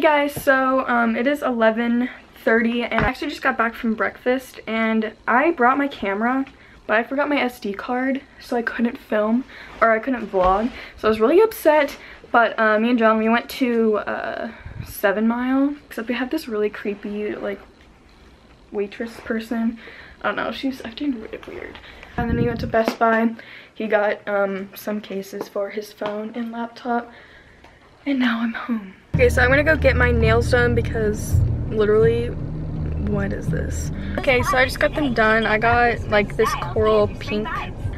guys, so um, it is 11.30 and I actually just got back from breakfast and I brought my camera but I forgot my SD card so I couldn't film or I couldn't vlog. So I was really upset but uh, me and John we went to uh, Seven Mile except we have this really creepy like waitress person. I don't know. She's acting really weird. And then we went to Best Buy. He got um, some cases for his phone and laptop and now I'm home Okay, so I'm gonna go get my nails done because literally, what is this? Okay, so I just got them done. I got like this coral pink,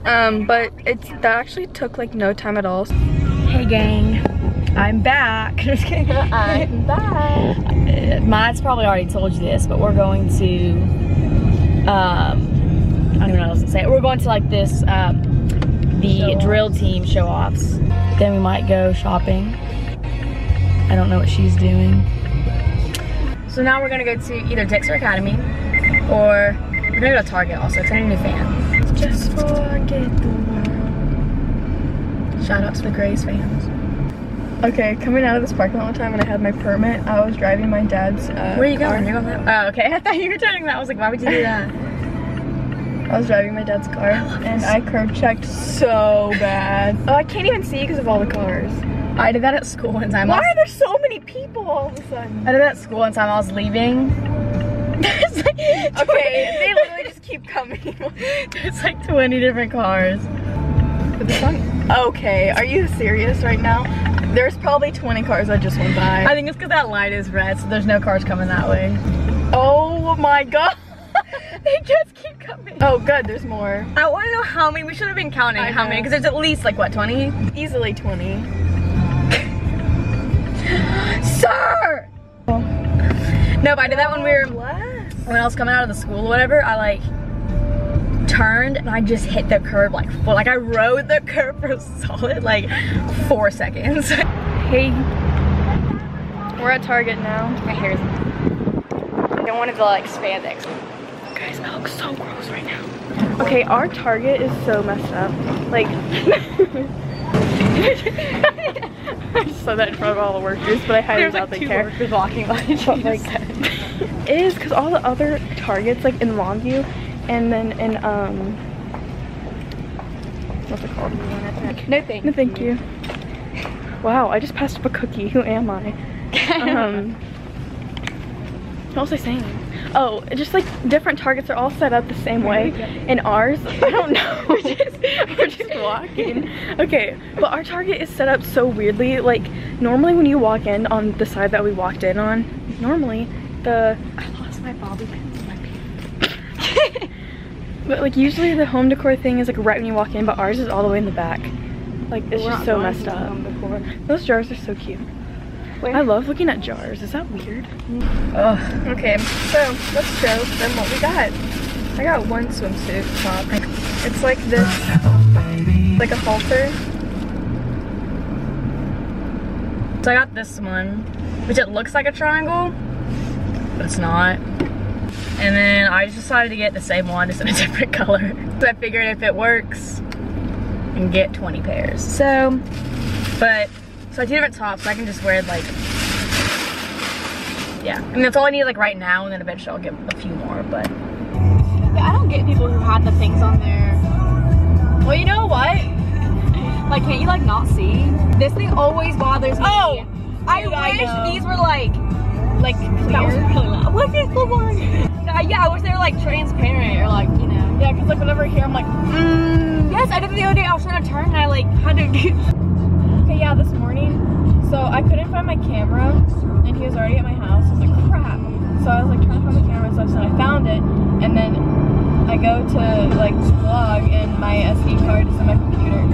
um, but it's that actually took like no time at all. Hey gang, I'm back. Just kidding. I'm back. Matt's probably already told you this, but we're going to, um, I don't even know what else to say. We're going to like this, um, the drill team show offs. Then we might go shopping. I don't know what she's doing. So now we're gonna go to either Dexter Academy or we're gonna go to Target also because I need a new fan. Just forget the world. Shout out to the Grays fans. Okay, coming out of this parking lot one time when I had my permit, I was driving my dad's uh, Where are you going? You're going that? Oh, okay. I thought you were turning that. I was like, why would you do that? I was driving my dad's car I and I curb checked so bad. Oh, I can't even see because of all the cars. I did that at school one time. Why was, are there so many people all of a sudden? I did that at school one time. I was leaving. okay, they literally just keep coming. There's like 20 different cars. Okay, are you serious right now? There's probably 20 cars that just went by. I think it's because that light is red, so there's no cars coming that way. Oh my god. they just keep coming. Oh, good, there's more. I want to know how many. We should have been counting I how know. many, because there's at least like, what, 20? Easily 20. Sir! No, but I did that when we were, when I was coming out of the school or whatever, I like, turned and I just hit the curb like full, like I rode the curb for solid like four seconds. hey, we're at Target now. My hair's, I wanted to like spandex. Guys, that looks so gross right now. Okay, our Target is so messed up. Like, I just said that in front of all the workers, but I highly doubt like they care. workers walking by. But, like, it is because all the other Targets, like in Longview, and then in um, what's it called? No thank. No thank you. Wow, I just passed up a cookie. Who am I? um, what was I saying? Oh, just like different targets are all set up the same way. And ours, I don't know. we're, just, we're just walking. Okay, but our target is set up so weirdly. Like normally when you walk in on the side that we walked in on, normally the I lost my bobby pins in my pants. but like usually the home decor thing is like right when you walk in, but ours is all the way in the back. Like it's just so messed up. Those jars are so cute. Where? I love looking at jars. Is that weird? Ugh. Okay, so let's show them what we got. I got one swimsuit top. It's like this, like a halter. So I got this one, which it looks like a triangle, but it's not. And then I just decided to get the same one, just in a different color. So I figured if it works, and get 20 pairs. So, but so I have two different tops, so I can just wear it like, yeah. I mean, that's all I need like right now, and then eventually I'll get a few more, but. Yeah, I don't get people who had the things on there. Well, you know what? Like, can't you like not see? This thing always bothers me. Oh! I wish I these were like, like clear. That was really. What is the one? yeah, I wish they were like transparent or like, you know. Yeah, because like whenever I hear, I'm like, mm. Yes, I did the other day. I was trying to turn and I like had to Okay, yeah, this morning. So I couldn't find my camera, and he was already at my house. I was like, crap. So I was like trying to find the camera and stuff, I found it, and then I go to like vlog, and my SD card is in my computer.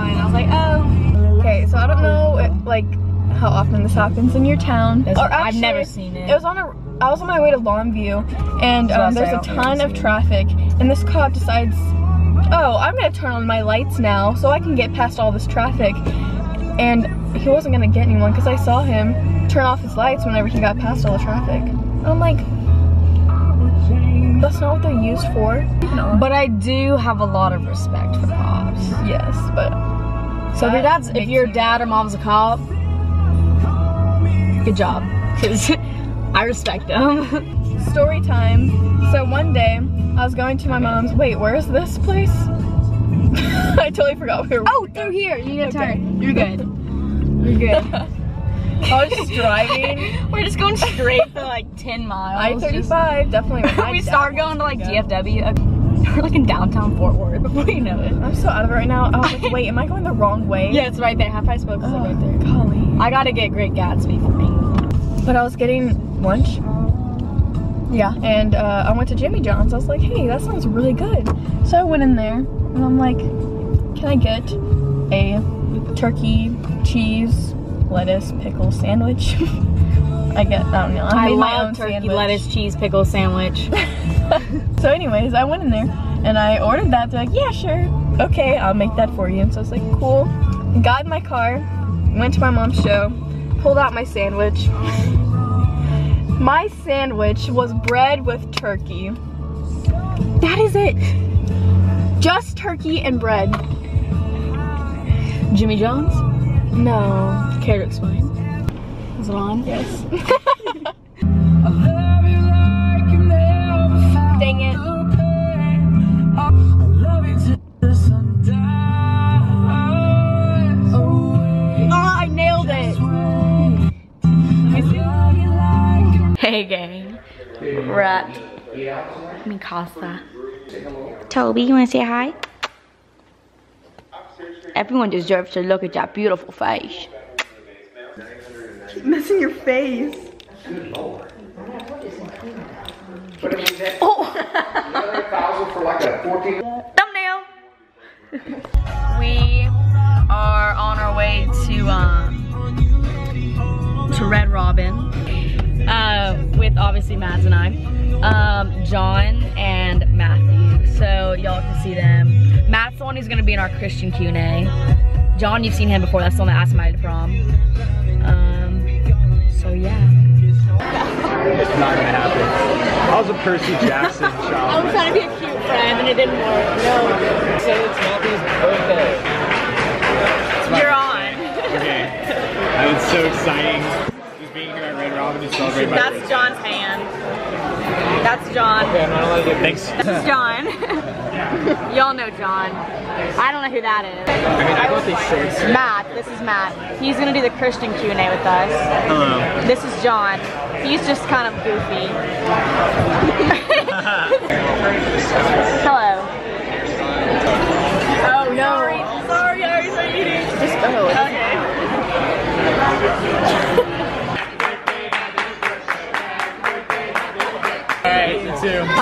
With I was like, oh. Okay, so I don't know like how often this happens in your town. or actually, I've never seen it. It was on a. I was on my way to Longview, and um, there's a ton of traffic, and this cop decides, oh, I'm gonna turn on my lights now so I can get past all this traffic. and he wasn't gonna get anyone because I saw him turn off his lights whenever he got past all the traffic. I'm like, that's not what they're used for. No. But I do have a lot of respect for cops. yes, but So if your dad's, if your dad or mom's a cop, good job, because I respect them. story time. So one day I was going to my mom's. Wait, where is this place? I totally forgot where. we oh, were. oh, through here, you need to Okay. turn. You're good. You're good. I was just driving. We're just going straight for like 10 miles. just- I-35, definitely. we start going to like go. DFW. We're like in downtown Fort Worth before you know it. I'm so out of it right now. I was like, wait, am I going the wrong way? Yeah, it's right there. Half Price Books is Oh, right there. golly. I gotta get Great Gatsby for me. But I was getting lunch. Yeah. And uh, I went to Jimmy John's. I was like, hey, that sounds really good. So I went in there and I'm like, can I get a turkey, cheese, lettuce, pickle sandwich? I get, I don't know. I, I made my love own turkey, sandwich. lettuce, cheese, pickle sandwich. So anyways, I went in there and I ordered that. They're like, yeah, sure. Okay, I'll make that for you. And so I was like, cool. Got in my car, went to my mom's show, pulled out my sandwich. My sandwich was bread with turkey. That is it. Just turkey and bread. Jimmy John's? No. Care to explain? Is it on? Yes. Dang it. Oh, I nailed it. Hey gang. We're at Mikasa. Toby, you wanna say hi? Everyone deserves to look at that beautiful face. Missing your face. Oh! Thumbnail! we are on our way to um to Red Robin uh, with obviously Mads and I, um, John and Matthew. So y'all can see them. Matt's the one who's gonna be in our Christian Q&A. John, you've seen him before. That's the one that asked Madi to prom. Um, so yeah. It's not gonna happen. I was a Percy Jackson child. I was trying to be a cute friend and it didn't work. No. Say it's Matthew's birthday. You're on. Okay. That was so exciting. Just being here at Red Robin to celebrate my That's. John's hand. That's John. Okay, I'm not allowed to get Thanks. This is John. Y'all know John. I don't know who that is. I mean, I got these shorts. Matt, this is Matt. He's gonna do the Christian Q&A with us. Hello. This is John. He's just kind of goofy. Hello. Oh no. Sorry, sorry, I was eating. Just go.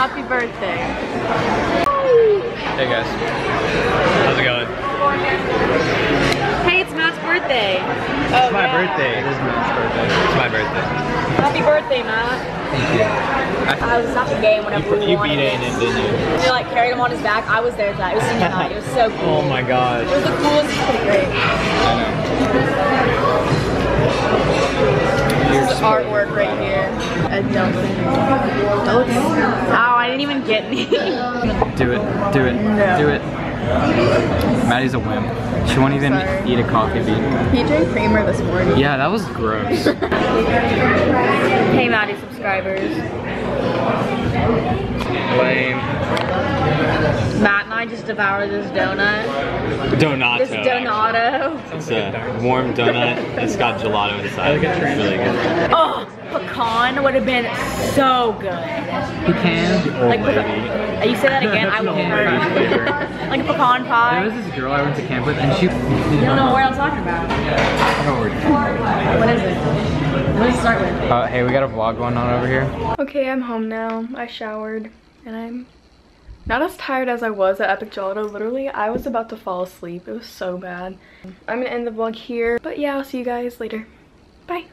Happy birthday. Hey guys. How's it going? Hey, it's Matt's birthday. It's oh, my birthday. It is Matt's birthday. It's my birthday. Happy birthday, Matt. Thank you. I was at the game whenever we You beat. Aiden, didn't you? We like carried him on his back. I was there for that. It was senior night. It was so cool. Oh my gosh. It was the coolest. Pretty great. This is artwork right here. A dolphin. Um, I didn't even get any. Do it. Do it. Do it. Madi's a wimp. She won't even Sorry. eat a coffee bean. He drank creamer this morning. Yeah, that was gross. hey, Madi subscribers. Lame. Matt and I just devoured this donut. Donato. This Donato. It's a warm donut. It's got gelato inside. It's really good. Oh, pecan would have been so good. Pecan. Like, Old lady. Uh, you say that again, I will hurt. like a pecan pie. There pie. was this girl I went to camp with, and she. You don't know what I'm talking about. Don't worry. What is it? What does it start with? Uh, hey, we got a vlog going on over here. Okay, I'm home now. I showered and I'm not as tired as I was at Epic Gelato. Literally, I was about to fall asleep. It was so bad. I'm gonna end the vlog here. But yeah, I'll see you guys later. Bye.